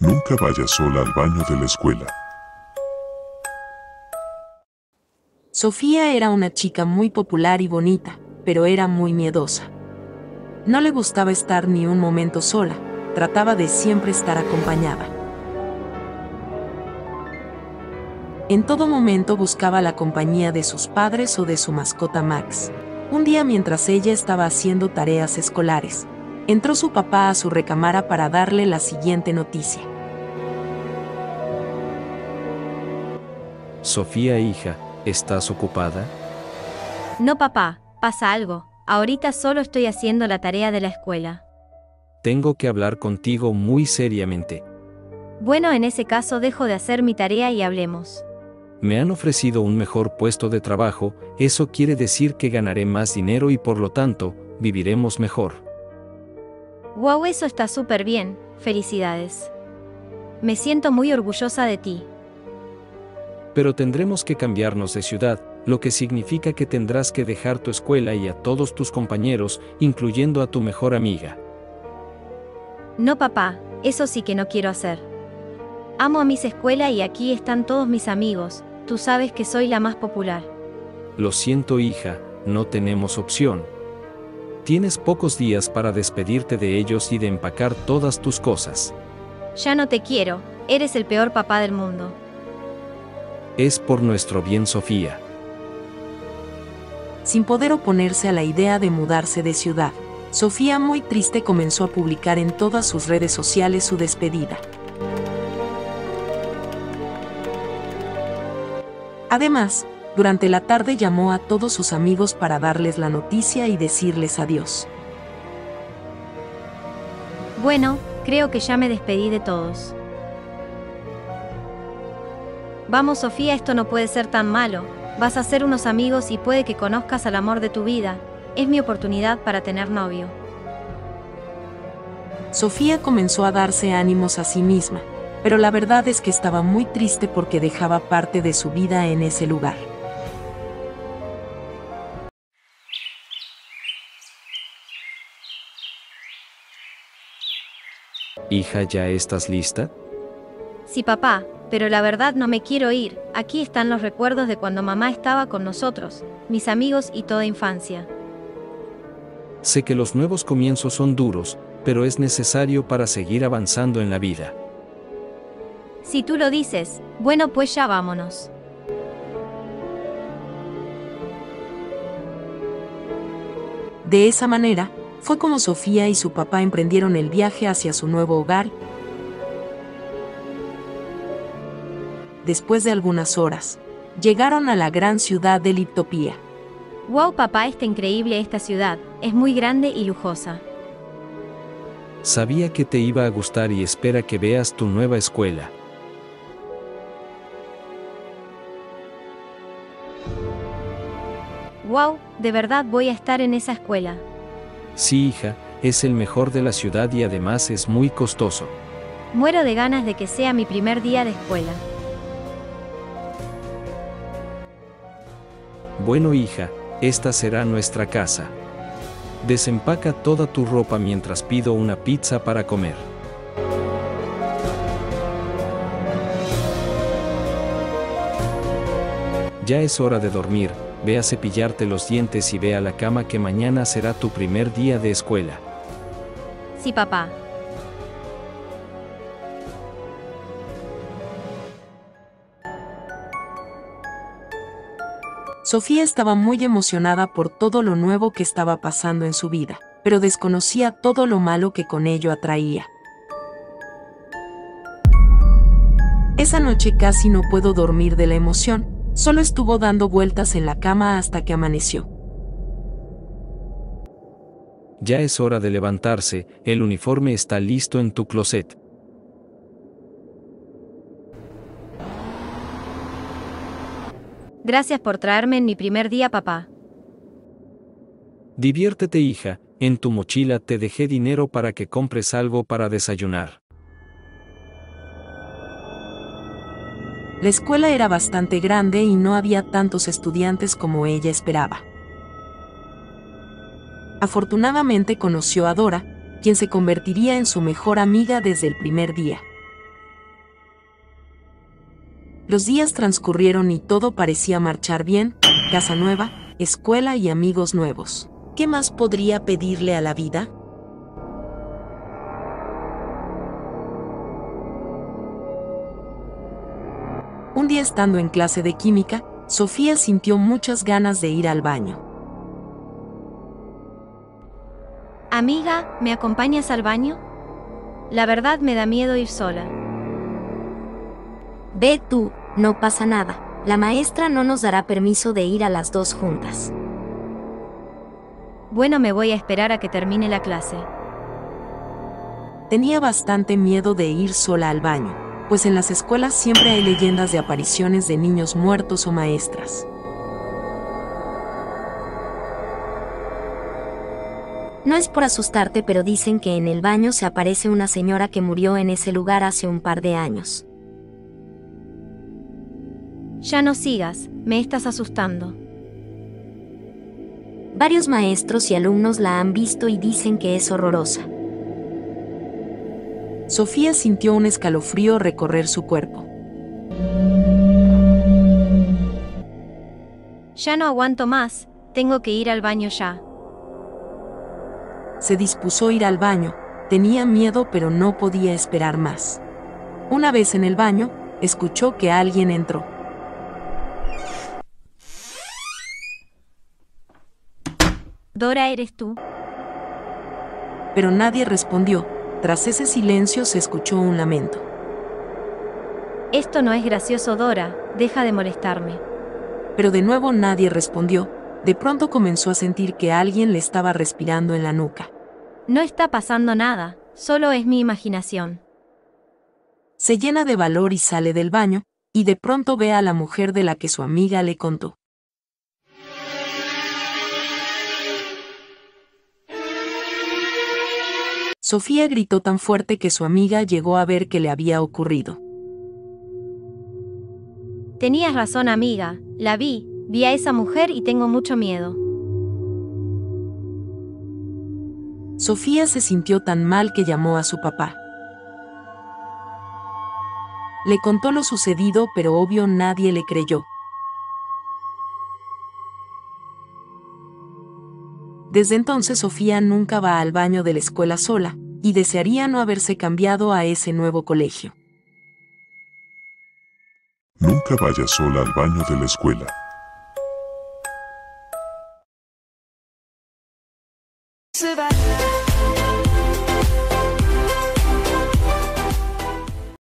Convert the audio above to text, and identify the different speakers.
Speaker 1: Nunca vayas sola al baño de la escuela.
Speaker 2: Sofía era una chica muy popular y bonita, pero era muy miedosa. No le gustaba estar ni un momento sola, trataba de siempre estar acompañada. En todo momento buscaba la compañía de sus padres o de su mascota Max. Un día mientras ella estaba haciendo tareas escolares, entró su papá a su recámara para darle la siguiente noticia.
Speaker 3: Sofía, hija, ¿estás ocupada?
Speaker 4: No, papá, pasa algo. Ahorita solo estoy haciendo la tarea de la escuela.
Speaker 3: Tengo que hablar contigo muy seriamente.
Speaker 4: Bueno, en ese caso dejo de hacer mi tarea y hablemos.
Speaker 3: Me han ofrecido un mejor puesto de trabajo, eso quiere decir que ganaré más dinero y por lo tanto, viviremos mejor.
Speaker 4: Wow, eso está súper bien, felicidades. Me siento muy orgullosa de ti.
Speaker 3: Pero tendremos que cambiarnos de ciudad, lo que significa que tendrás que dejar tu escuela y a todos tus compañeros, incluyendo a tu mejor amiga.
Speaker 4: No, papá, eso sí que no quiero hacer. Amo a mis escuela y aquí están todos mis amigos, tú sabes que soy la más popular.
Speaker 3: Lo siento, hija, no tenemos opción. Tienes pocos días para despedirte de ellos y de empacar todas tus cosas.
Speaker 4: Ya no te quiero, eres el peor papá del mundo.
Speaker 3: Es por nuestro bien, Sofía.
Speaker 2: Sin poder oponerse a la idea de mudarse de ciudad, Sofía muy triste comenzó a publicar en todas sus redes sociales su despedida. Además, durante la tarde llamó a todos sus amigos para darles la noticia y decirles adiós.
Speaker 4: Bueno, creo que ya me despedí de todos. Vamos Sofía, esto no puede ser tan malo, vas a ser unos amigos y puede que conozcas al amor de tu vida, es mi oportunidad para tener novio.
Speaker 2: Sofía comenzó a darse ánimos a sí misma, pero la verdad es que estaba muy triste porque dejaba parte de su vida en ese lugar.
Speaker 3: Hija, ¿ya estás lista?
Speaker 4: Sí, papá, pero la verdad no me quiero ir, aquí están los recuerdos de cuando mamá estaba con nosotros, mis amigos y toda infancia.
Speaker 3: Sé que los nuevos comienzos son duros, pero es necesario para seguir avanzando en la vida.
Speaker 4: Si tú lo dices, bueno pues ya vámonos.
Speaker 2: De esa manera, fue como Sofía y su papá emprendieron el viaje hacia su nuevo hogar. Después de algunas horas, llegaron a la gran ciudad de Liptopía.
Speaker 4: Wow papá, está increíble esta ciudad, es muy grande y lujosa.
Speaker 3: Sabía que te iba a gustar y espera que veas tu nueva escuela.
Speaker 4: Wow, de verdad voy a estar en esa escuela.
Speaker 3: Sí, hija, es el mejor de la ciudad y además es muy costoso.
Speaker 4: Muero de ganas de que sea mi primer día de escuela.
Speaker 3: Bueno, hija, esta será nuestra casa. Desempaca toda tu ropa mientras pido una pizza para comer. Ya es hora de dormir, ve a cepillarte los dientes y ve a la cama que mañana será tu primer día de escuela.
Speaker 4: Sí, papá.
Speaker 2: Sofía estaba muy emocionada por todo lo nuevo que estaba pasando en su vida, pero desconocía todo lo malo que con ello atraía. Esa noche casi no puedo dormir de la emoción, solo estuvo dando vueltas en la cama hasta que amaneció.
Speaker 3: Ya es hora de levantarse, el uniforme está listo en tu closet.
Speaker 4: Gracias por traerme en mi primer día, papá.
Speaker 3: Diviértete, hija, en tu mochila te dejé dinero para que compres algo para desayunar.
Speaker 2: La escuela era bastante grande y no había tantos estudiantes como ella esperaba. Afortunadamente conoció a Dora, quien se convertiría en su mejor amiga desde el primer día. Los días transcurrieron y todo parecía marchar bien, casa nueva, escuela y amigos nuevos. ¿Qué más podría pedirle a la vida? Un día estando en clase de química, Sofía sintió muchas ganas de ir al baño.
Speaker 4: Amiga, ¿me acompañas al baño? La verdad me da miedo ir sola.
Speaker 5: Ve tú, no pasa nada. La maestra no nos dará permiso de ir a las dos juntas.
Speaker 4: Bueno, me voy a esperar a que termine la clase.
Speaker 2: Tenía bastante miedo de ir sola al baño, pues en las escuelas siempre hay leyendas de apariciones de niños muertos o maestras.
Speaker 5: No es por asustarte, pero dicen que en el baño se aparece una señora que murió en ese lugar hace un par de años.
Speaker 4: Ya no sigas, me estás asustando.
Speaker 5: Varios maestros y alumnos la han visto y dicen que es horrorosa.
Speaker 2: Sofía sintió un escalofrío recorrer su cuerpo.
Speaker 4: Ya no aguanto más, tengo que ir al baño ya
Speaker 2: se dispuso a ir al baño, tenía miedo pero no podía esperar más. Una vez en el baño, escuchó que alguien entró.
Speaker 4: Dora, ¿eres tú?
Speaker 2: Pero nadie respondió. Tras ese silencio se escuchó un lamento.
Speaker 4: Esto no es gracioso, Dora, deja de molestarme.
Speaker 2: Pero de nuevo nadie respondió, de pronto comenzó a sentir que alguien le estaba respirando en la nuca.
Speaker 4: No está pasando nada, solo es mi imaginación.
Speaker 2: Se llena de valor y sale del baño, y de pronto ve a la mujer de la que su amiga le contó. Sofía gritó tan fuerte que su amiga llegó a ver qué le había ocurrido.
Speaker 4: Tenías razón amiga, la vi, Vi a esa mujer y tengo mucho miedo.
Speaker 2: Sofía se sintió tan mal que llamó a su papá. Le contó lo sucedido, pero obvio nadie le creyó. Desde entonces Sofía nunca va al baño de la escuela sola, y desearía no haberse cambiado a ese nuevo colegio.
Speaker 1: Nunca vaya sola al baño de la escuela.
Speaker 6: survive